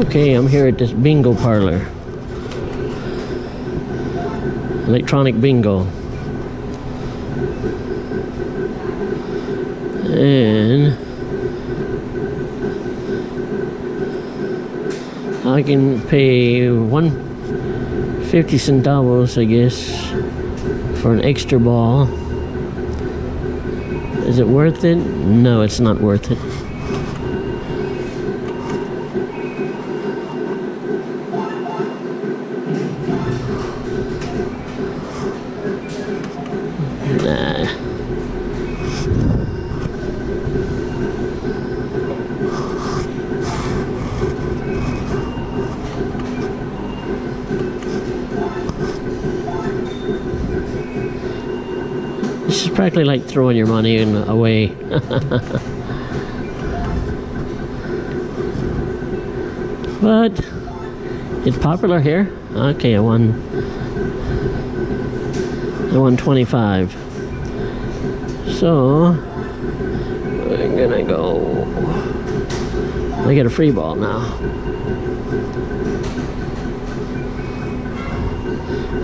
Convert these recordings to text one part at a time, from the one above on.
Okay, I'm here at this bingo parlor. Electronic bingo. And I can pay one fifty centavos, I guess, for an extra ball. Is it worth it? No, it's not worth it. Practically like throwing your money in, uh, away. but it's popular here. Okay, I won. I won 25. So I'm gonna go. I get a free ball now.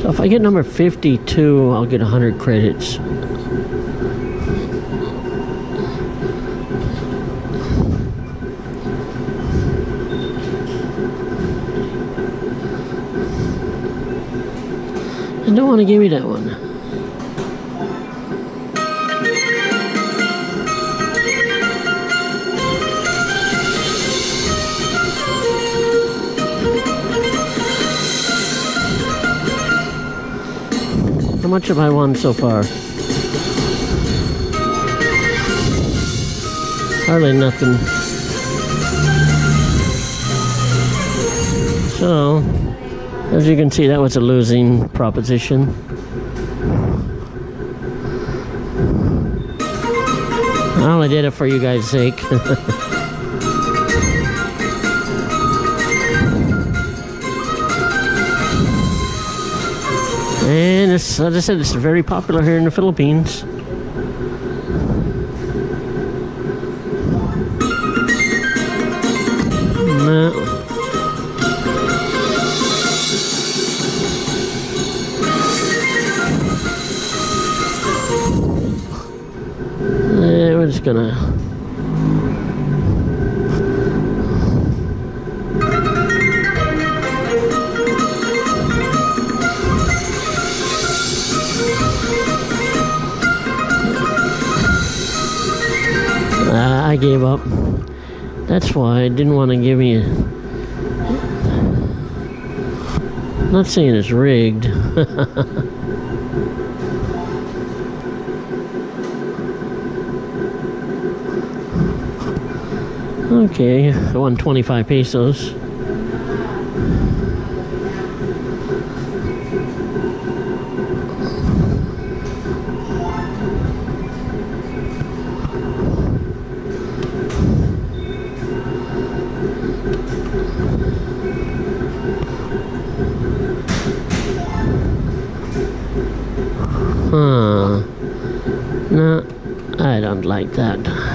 So if I get number 52, I'll get 100 credits. Don't want to give me that one. How much have I won so far? Hardly nothing. So, as you can see, that was a losing proposition. I only did it for you guys' sake. and it's, as I said, it's very popular here in the Philippines. Gonna. Ah, I gave up. That's why I didn't want to give you. not saying it's rigged. Okay, I won 25 pesos. Huh. No, I don't like that.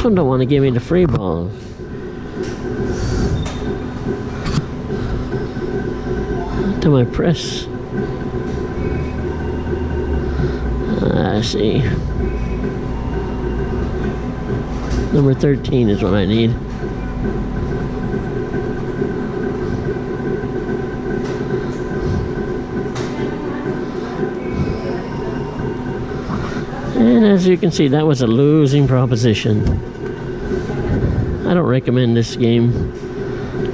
This one don't want to give me the free balls. To my press. Ah, I see. Number 13 is what I need. And as you can see, that was a losing proposition. I don't recommend this game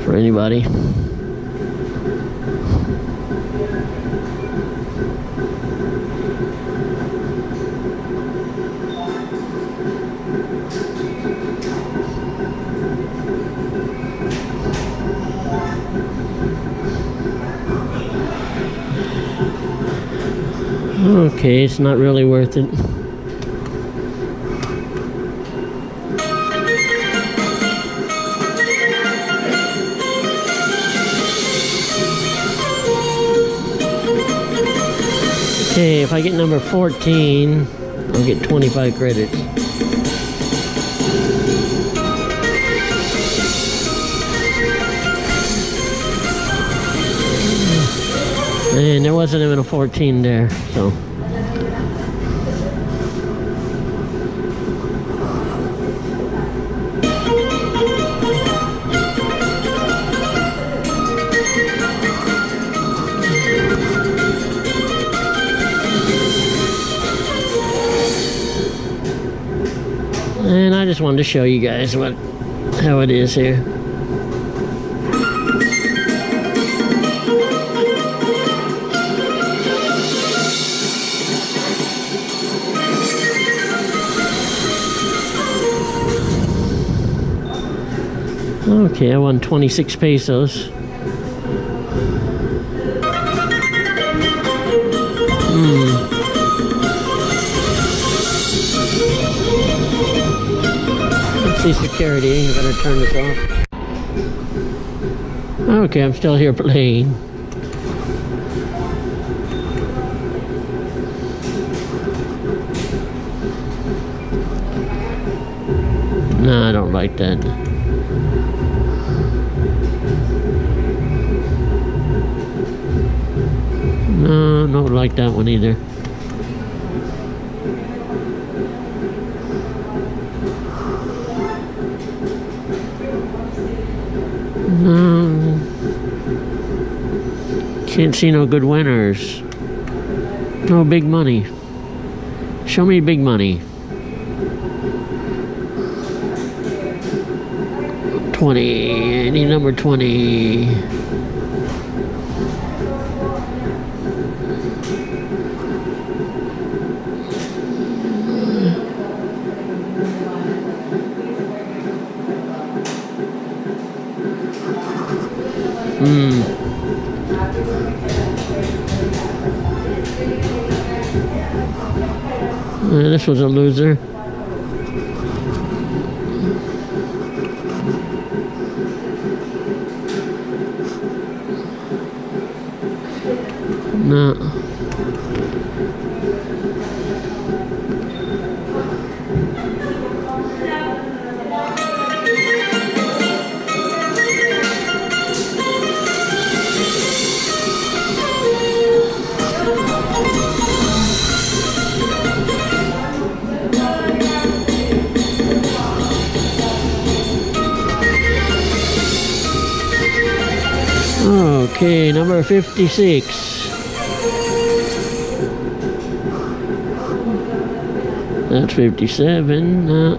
for anybody. Okay, it's not really worth it. Okay, if I get number 14, I'll get 25 credits. And there wasn't even a 14 there, so. Just wanted to show you guys what how it is here. Okay, I won 26 pesos. Security. I better turn this off. Okay, I'm still here playing. No, I don't like that. No, I don't like that one either. No. Can't see no good winners. No big money. Show me big money. 20. I need number 20. Uh, this was a loser. Okay, number 56. That's 57. Uh,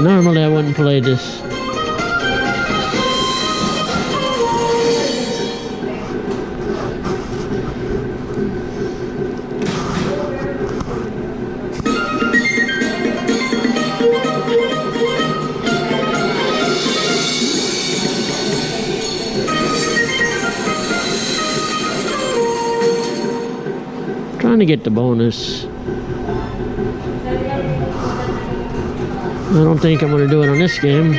normally I wouldn't play this. Trying to get the bonus. I don't think I'm going to do it on this game.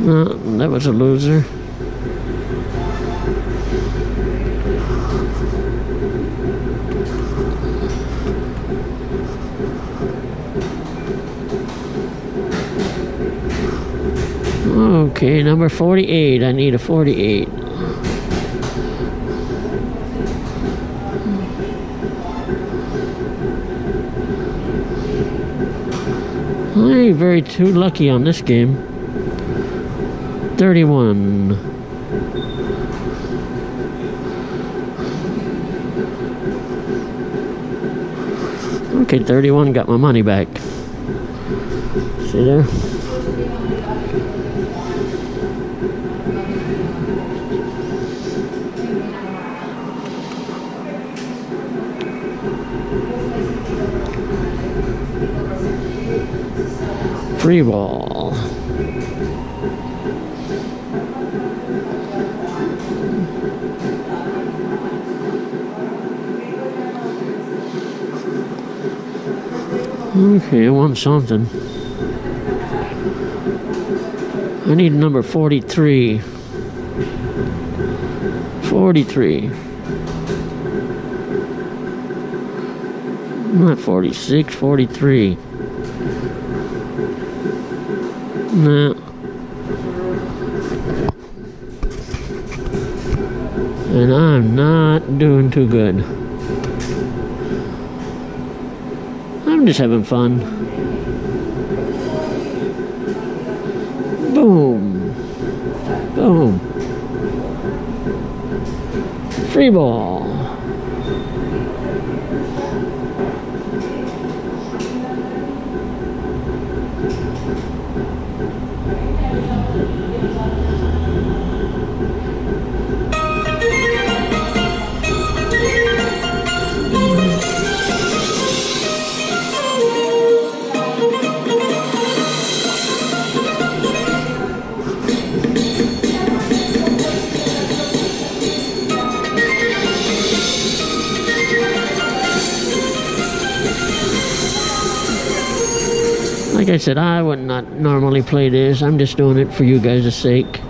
No, that was a loser. Okay, number 48. I need a 48. I ain't very too lucky on this game. 31. Okay, 31 got my money back. See there? free ball. Okay, I want something. I need number 43. 43. Not 46, 43. No. And I'm not doing too good. I'm just having fun. Boom. Boom. Free ball. I said, I would not normally play this. I'm just doing it for you guys' sake.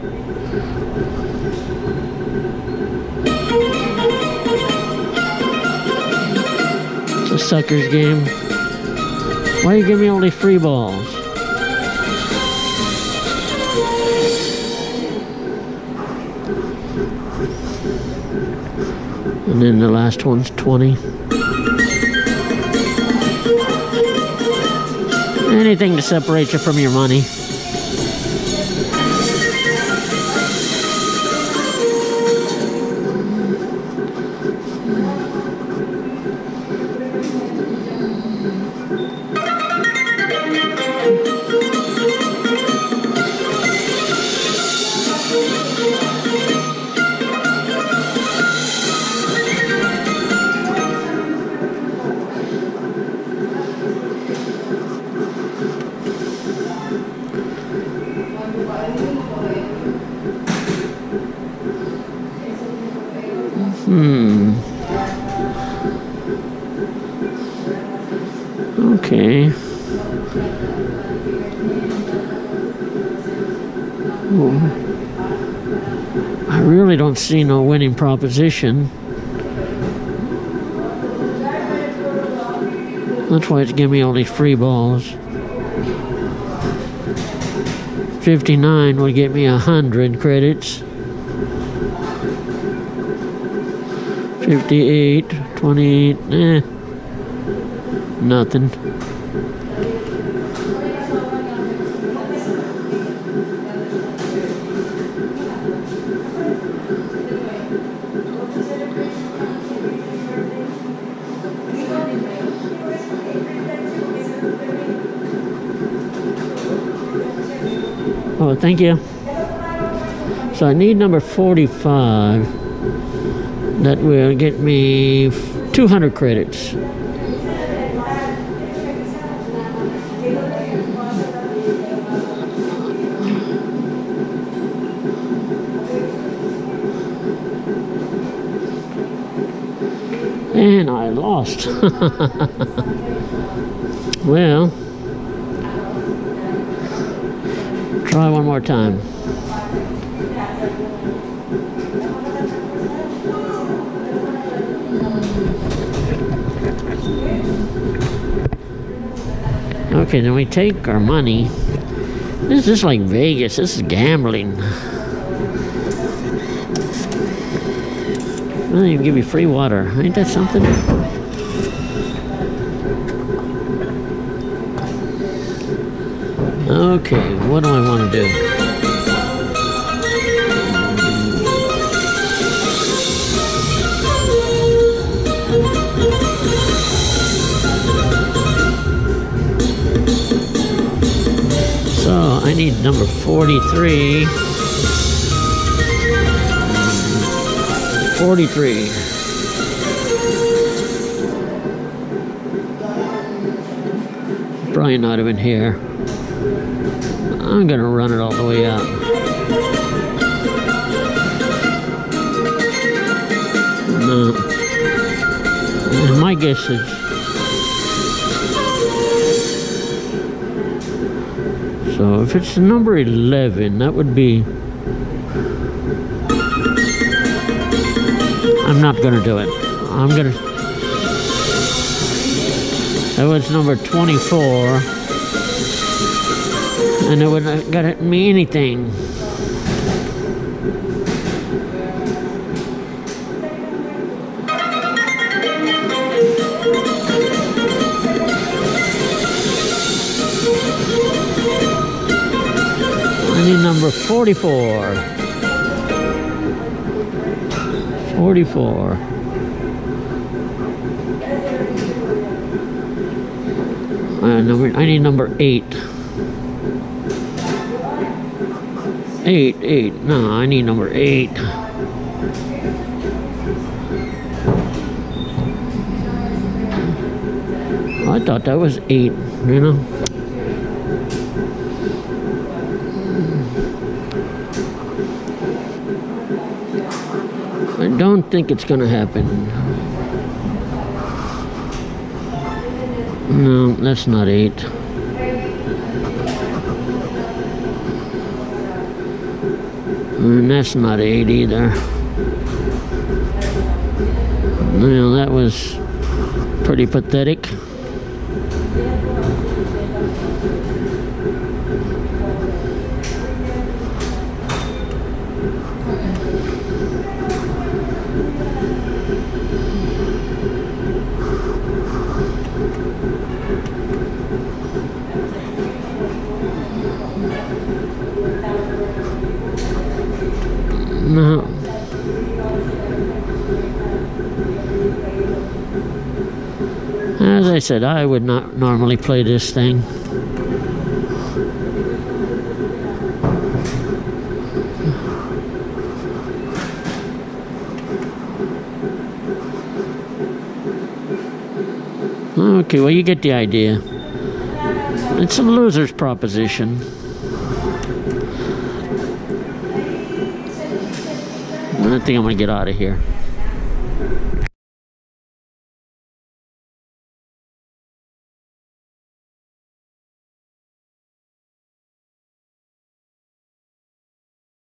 It's a sucker's game. Why you give me all these free balls? And then the last one's 20. Anything to separate you from your money. I really don't see no winning proposition. That's why it's giving me all these free balls. 59 would get me a 100 credits. 58, 28, eh. Nothing. Oh, thank you. So I need number 45. That will get me 200 credits. And I lost. well, try one more time. Okay, then we take our money. This is just like Vegas. This is gambling. They even give you free water. Ain't that something? Okay, what do I want to do? So I need number 43. 43. Probably not even here. I'm gonna run it all the way up. No. My guess is So if it's number 11, that would be. I'm not going to do it. I'm going to. That was number 24. And it wouldn't got me anything. I need number 44. 44. Uh, I need number 8. 8, 8. No, I need number 8. I thought that was 8, you know? I don't think it's to happen. No, that's not eight. And that's not eight either. Well, that was pretty pathetic. No. As I said, I would not normally play this thing. Okay, well, you get the idea. It's a loser's proposition. I think I'm to get out of here.